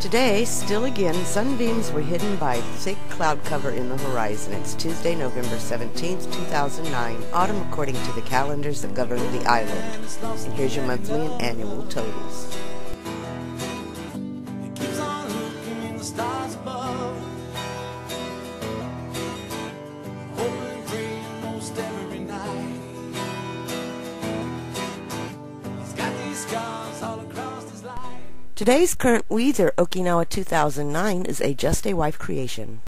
Today, still again, sunbeams were hidden by thick cloud cover in the horizon. It's Tuesday, November 17th, 2009, autumn according to the calendars that govern the island. And here's your monthly and annual totals. Today's current weather, Okinawa 2009, is a Just a Wife creation.